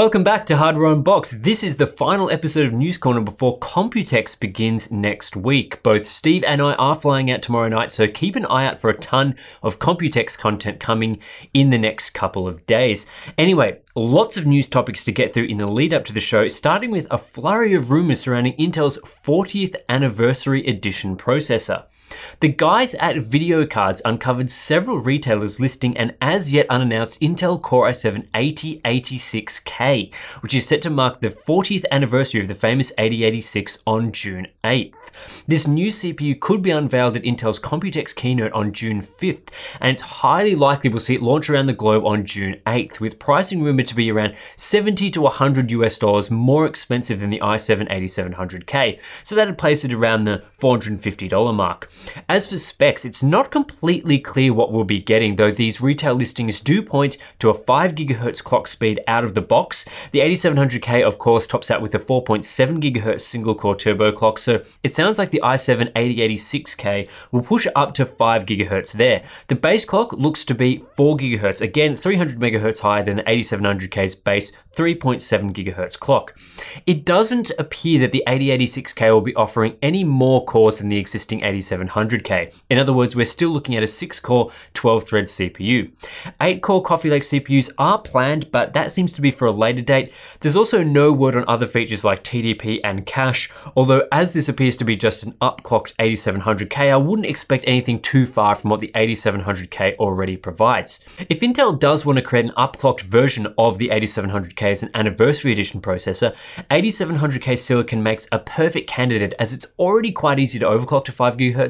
Welcome back to Hardware Unboxed. This is the final episode of News Corner before Computex begins next week. Both Steve and I are flying out tomorrow night, so keep an eye out for a ton of Computex content coming in the next couple of days. Anyway, lots of news topics to get through in the lead up to the show, starting with a flurry of rumors surrounding Intel's 40th anniversary edition processor. The guys at VideoCardz uncovered several retailers listing an as yet unannounced Intel Core i7 8086K, which is set to mark the 40th anniversary of the famous 8086 on June 8th. This new CPU could be unveiled at Intel's Computex keynote on June 5th, and it's highly likely we'll see it launch around the globe on June 8th, with pricing rumored to be around 70 to 100 US dollars more expensive than the i7 8700K, so that'd place it around the $450 mark. As for specs, it's not completely clear what we'll be getting, though these retail listings do point to a 5 GHz clock speed out of the box. The 8700K, of course, tops out with a 4.7 GHz single core turbo clock, so it sounds like the i7 8086K will push up to 5 GHz there. The base clock looks to be 4 GHz, again 300 MHz higher than the 8700K's base 3.7 GHz clock. It doesn't appear that the 8086K will be offering any more cores than the existing 8700 100K. In other words, we're still looking at a 6-core, 12-thread CPU. 8-core Coffee Lake CPUs are planned, but that seems to be for a later date. There's also no word on other features like TDP and cache, although as this appears to be just an upclocked 8700K, I wouldn't expect anything too far from what the 8700K already provides. If Intel does want to create an upclocked version of the 8700K as an anniversary edition processor, 8700K Silicon makes a perfect candidate as it's already quite easy to overclock to 5 GHz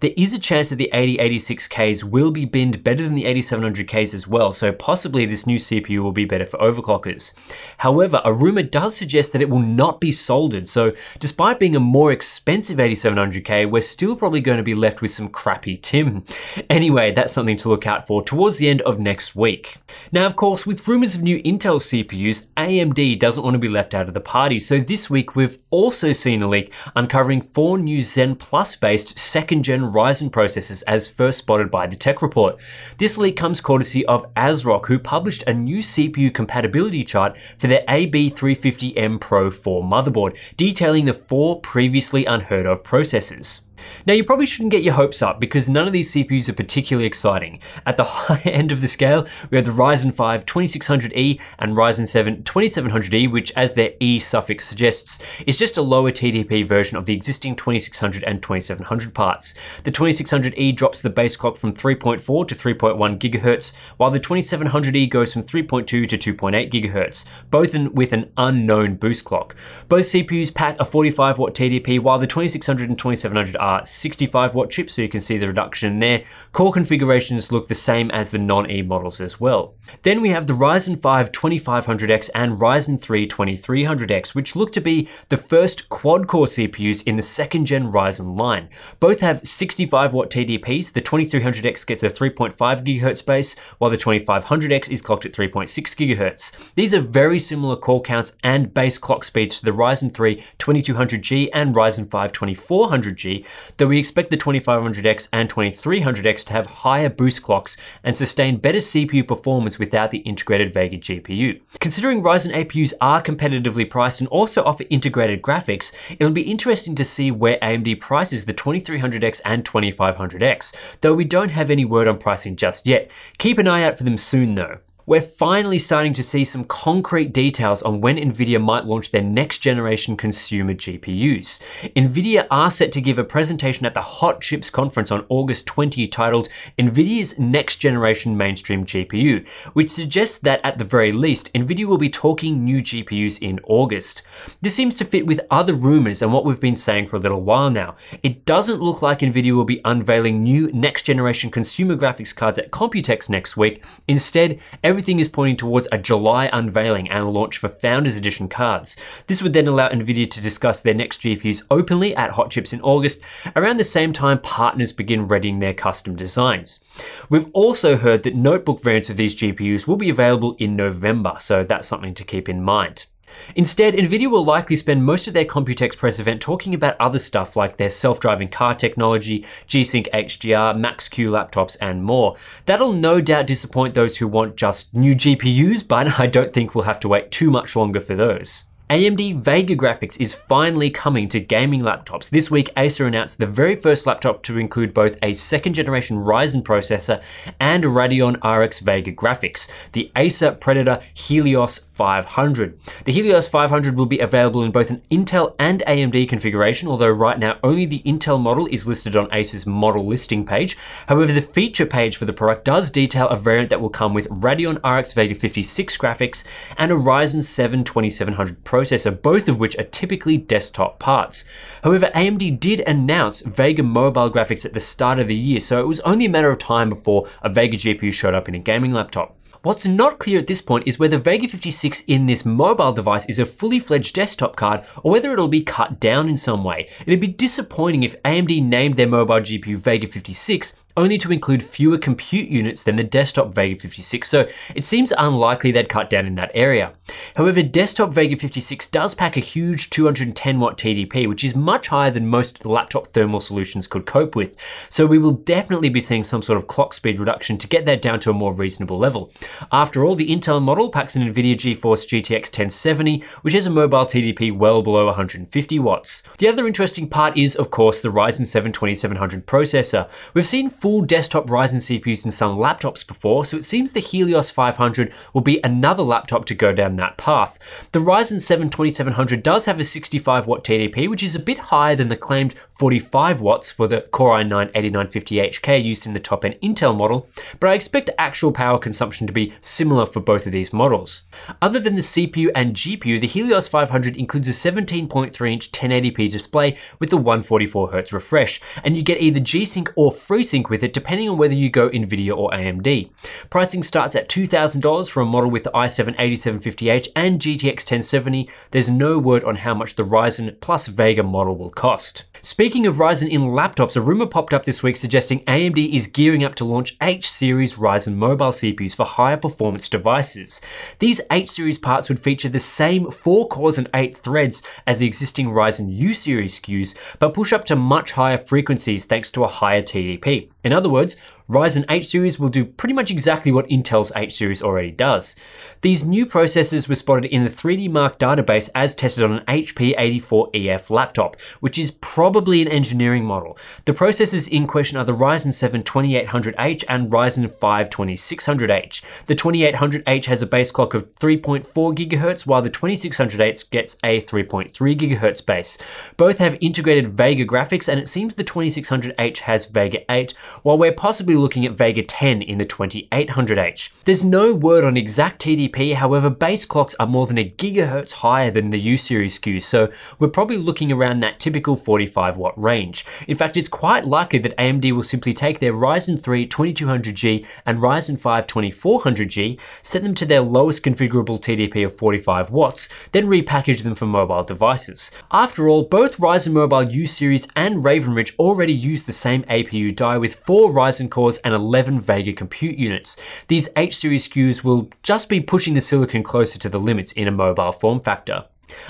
there is a chance that the 8086Ks will be binned better than the 8700Ks as well, so possibly this new CPU will be better for overclockers. However, a rumor does suggest that it will not be soldered, so despite being a more expensive 8700K, we're still probably going to be left with some crappy TIM. Anyway, that's something to look out for towards the end of next week. Now, of course, with rumors of new Intel CPUs, AMD doesn't want to be left out of the party, so this week we've also seen a leak uncovering four new Zen Plus based second gen Ryzen processors as first spotted by the Tech Report. This leak comes courtesy of ASRock, who published a new CPU compatibility chart for their AB350M Pro 4 motherboard, detailing the four previously unheard of processors. Now you probably shouldn't get your hopes up because none of these CPUs are particularly exciting. At the high end of the scale, we have the Ryzen 5 2600E and Ryzen 7 2700E, which as their E suffix suggests, is just a lower TDP version of the existing 2600 and 2700 parts. The 2600E drops the base clock from 3.4 to 3.1 GHz, while the 2700E goes from 3.2 to 2.8 GHz, both with an unknown boost clock. Both CPUs pack a 45 watt TDP, while the 2600 and 2700 are 65 watt chips, so you can see the reduction there. Core configurations look the same as the non-E models as well. Then we have the Ryzen 5 2500X and Ryzen 3 2300X, which look to be the first quad-core CPUs in the second gen Ryzen line. Both have 65 watt TDPs. The 2300X gets a 3.5 GHz base, while the 2500X is clocked at 3.6 GHz. These are very similar core counts and base clock speeds to the Ryzen 3 2200G and Ryzen 5 2400G, though we expect the 2500X and 2300X to have higher boost clocks and sustain better CPU performance without the integrated Vega GPU. Considering Ryzen APUs are competitively priced and also offer integrated graphics, it'll be interesting to see where AMD prices the 2300X and 2500X, though we don't have any word on pricing just yet. Keep an eye out for them soon though we're finally starting to see some concrete details on when NVIDIA might launch their next generation consumer GPUs. NVIDIA are set to give a presentation at the Hot Chips conference on August 20 titled NVIDIA's Next Generation Mainstream GPU, which suggests that at the very least, NVIDIA will be talking new GPUs in August. This seems to fit with other rumors and what we've been saying for a little while now. It doesn't look like NVIDIA will be unveiling new next generation consumer graphics cards at Computex next week. Instead, every everything is pointing towards a July unveiling and launch for Founders Edition cards. This would then allow NVIDIA to discuss their next GPUs openly at Hot Chips in August, around the same time partners begin readying their custom designs. We've also heard that notebook variants of these GPUs will be available in November, so that's something to keep in mind. Instead, NVIDIA will likely spend most of their Computex press event talking about other stuff like their self-driving car technology, G-Sync HDR, Max-Q laptops, and more. That'll no doubt disappoint those who want just new GPUs, but I don't think we'll have to wait too much longer for those. AMD Vega Graphics is finally coming to gaming laptops. This week, Acer announced the very first laptop to include both a second generation Ryzen processor and Radeon RX Vega graphics, the Acer Predator Helios 500. The Helios 500 will be available in both an Intel and AMD configuration, although right now only the Intel model is listed on Acer's model listing page. However, the feature page for the product does detail a variant that will come with Radeon RX Vega 56 graphics and a Ryzen 7 2700 processor processor, both of which are typically desktop parts. However, AMD did announce Vega mobile graphics at the start of the year, so it was only a matter of time before a Vega GPU showed up in a gaming laptop. What's not clear at this point is whether Vega 56 in this mobile device is a fully fledged desktop card or whether it'll be cut down in some way. It'd be disappointing if AMD named their mobile GPU Vega 56 only to include fewer compute units than the desktop Vega 56, so it seems unlikely they'd cut down in that area. However, desktop Vega 56 does pack a huge 210 watt TDP, which is much higher than most laptop thermal solutions could cope with, so we will definitely be seeing some sort of clock speed reduction to get that down to a more reasonable level. After all, the Intel model packs an NVIDIA GeForce GTX 1070, which has a mobile TDP well below 150 watts. The other interesting part is, of course, the Ryzen 7 2700 processor. We've seen full desktop Ryzen CPUs in some laptops before, so it seems the Helios 500 will be another laptop to go down that path. The Ryzen 7 2700 does have a 65 watt TDP, which is a bit higher than the claimed 45 watts for the Core i9 8950HK used in the top end Intel model, but I expect actual power consumption to be similar for both of these models. Other than the CPU and GPU, the Helios 500 includes a 17.3 inch 1080p display with the 144Hz refresh, and you get either G-Sync or FreeSync with with it depending on whether you go NVIDIA or AMD. Pricing starts at $2,000 for a model with the i7-8750H and GTX 1070. There's no word on how much the Ryzen plus Vega model will cost. Speaking of Ryzen in laptops, a rumor popped up this week suggesting AMD is gearing up to launch H-series Ryzen mobile CPUs for higher performance devices. These H-series parts would feature the same 4 cores and 8 threads as the existing Ryzen U-series SKUs, but push up to much higher frequencies thanks to a higher TDP. In other words, Ryzen H series will do pretty much exactly what Intel's H series already does. These new processors were spotted in the 3DMark database as tested on an HP 84EF laptop, which is probably an engineering model. The processors in question are the Ryzen 7 2800H and Ryzen 5 2600H. The 2800H has a base clock of 3.4 GHz, while the 2600H gets a 3.3 GHz base. Both have integrated Vega graphics, and it seems the 2600H has Vega 8, while we're possibly looking at Vega 10 in the 2800H. There's no word on exact TDP, however, base clocks are more than a gigahertz higher than the U-series SKUs, so we're probably looking around that typical 45 watt range. In fact, it's quite likely that AMD will simply take their Ryzen 3 2200G and Ryzen 5 2400G, set them to their lowest configurable TDP of 45 watts, then repackage them for mobile devices. After all, both Ryzen Mobile U-series and Raven Ridge already use the same APU die with 4 Ryzen cores cores and 11 Vega compute units. These H-series SKUs will just be pushing the silicon closer to the limits in a mobile form factor.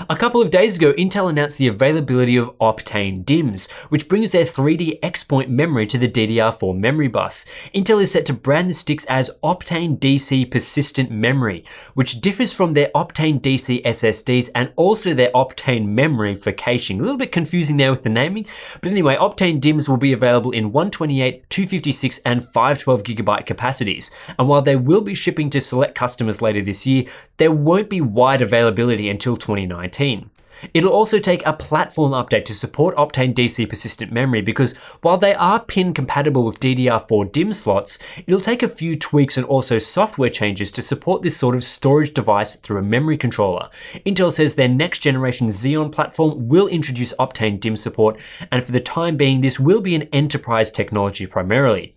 A couple of days ago, Intel announced the availability of Optane DIMMs, which brings their 3D XPoint memory to the DDR4 memory bus. Intel is set to brand the sticks as Optane DC Persistent Memory, which differs from their Optane DC SSDs and also their Optane memory for caching. A little bit confusing there with the naming, but anyway, Optane DIMMs will be available in 128, 256, and 512GB capacities. And while they will be shipping to select customers later this year, there won't be wide availability until 2020. 2019. It'll also take a platform update to support Optane DC persistent memory because while they are pin compatible with DDR4 DIMM slots, it'll take a few tweaks and also software changes to support this sort of storage device through a memory controller. Intel says their next generation Xeon platform will introduce Optane DIMM support, and for the time being, this will be an enterprise technology primarily.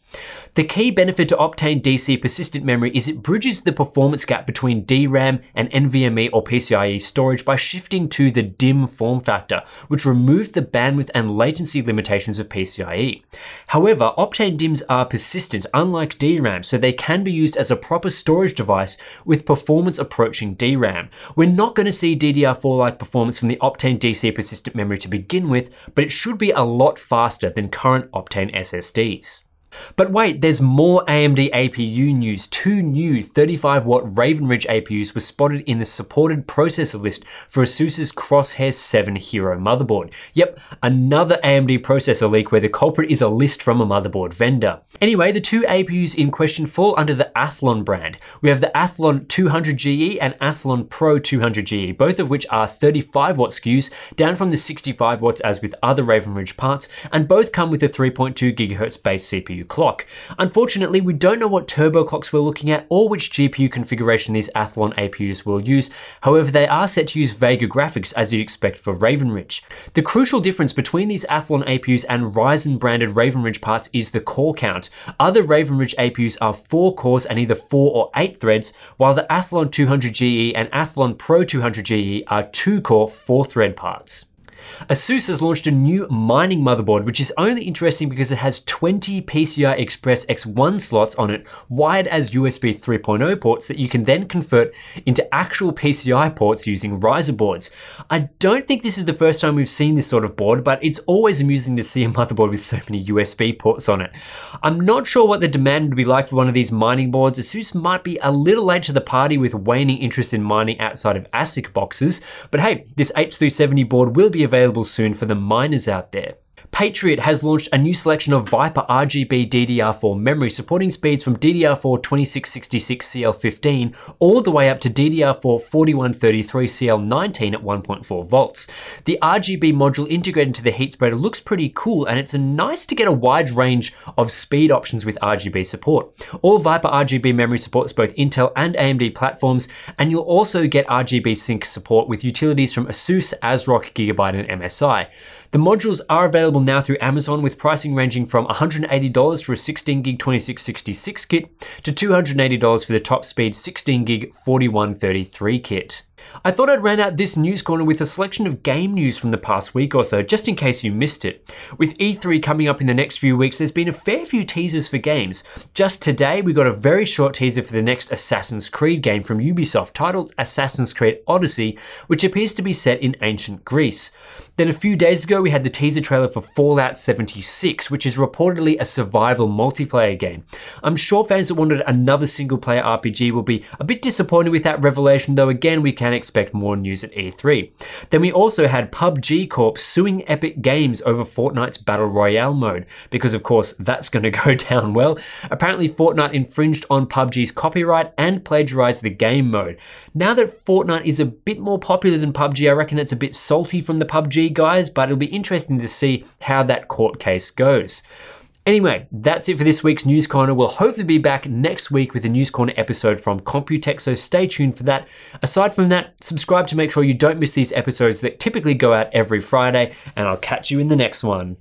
The key benefit to Optane DC persistent memory is it bridges the performance gap between DRAM and NVMe or PCIe storage by shifting to the DIMM form factor, which removes the bandwidth and latency limitations of PCIe. However, Optane DIMMs are persistent, unlike DRAM, so they can be used as a proper storage device with performance approaching DRAM. We're not going to see DDR4-like performance from the Optane DC persistent memory to begin with, but it should be a lot faster than current Optane SSDs. But wait, there's more AMD APU news. Two new 35 watt Raven Ridge APUs were spotted in the supported processor list for ASUS's Crosshair 7 Hero motherboard. Yep, another AMD processor leak where the culprit is a list from a motherboard vendor. Anyway, the two APUs in question fall under the Athlon brand. We have the Athlon 200GE and Athlon Pro 200GE, both of which are 35 watt SKUs, down from the 65 watts as with other Raven Ridge parts, and both come with a 3.2 GHz base CPU clock. Unfortunately, we don't know what turbo clocks we're looking at or which GPU configuration these Athlon APUs will use. However, they are set to use Vega graphics as you'd expect for Raven Ridge. The crucial difference between these Athlon APUs and Ryzen branded Raven Ridge parts is the core count. Other Raven Ridge APUs are 4 cores and either 4 or 8 threads, while the Athlon 200GE and Athlon Pro 200GE are 2 core 4 thread parts. ASUS has launched a new mining motherboard, which is only interesting because it has 20 PCI Express X1 slots on it, wired as USB 3.0 ports that you can then convert into actual PCI ports using riser boards. I don't think this is the first time we've seen this sort of board, but it's always amusing to see a motherboard with so many USB ports on it. I'm not sure what the demand would be like for one of these mining boards. ASUS might be a little late to the party with waning interest in mining outside of ASIC boxes, but hey, this H370 board will be available available soon for the miners out there. Patriot has launched a new selection of Viper RGB DDR4 memory supporting speeds from DDR4 2666 CL15 all the way up to DDR4 4133 CL19 at 1.4 volts. The RGB module integrated into the heat spreader looks pretty cool and it's nice to get a wide range of speed options with RGB support. All Viper RGB memory supports both Intel and AMD platforms and you'll also get RGB sync support with utilities from ASUS, ASRock, Gigabyte and MSI. The modules are available now through Amazon with pricing ranging from $180 for a 16 gig 2666 kit to $280 for the top speed 16 gig 4133 kit. I thought I'd round out this news corner with a selection of game news from the past week or so, just in case you missed it. With E3 coming up in the next few weeks, there's been a fair few teasers for games. Just today, we got a very short teaser for the next Assassin's Creed game from Ubisoft, titled Assassin's Creed Odyssey, which appears to be set in ancient Greece. Then a few days ago, we had the teaser trailer for Fallout 76, which is reportedly a survival multiplayer game. I'm sure fans that wanted another single player RPG will be a bit disappointed with that revelation, though again, we can expect more news at E3. Then we also had PUBG Corp suing Epic Games over Fortnite's Battle Royale mode, because of course that's going to go down well. Apparently, Fortnite infringed on PUBG's copyright and plagiarized the game mode. Now that Fortnite is a bit more popular than PUBG, I reckon that's a bit salty from the PUBG guys, but it'll be interesting to see how that court case goes. Anyway, that's it for this week's News Corner. We'll hopefully be back next week with a News Corner episode from Computex, so stay tuned for that. Aside from that, subscribe to make sure you don't miss these episodes that typically go out every Friday, and I'll catch you in the next one.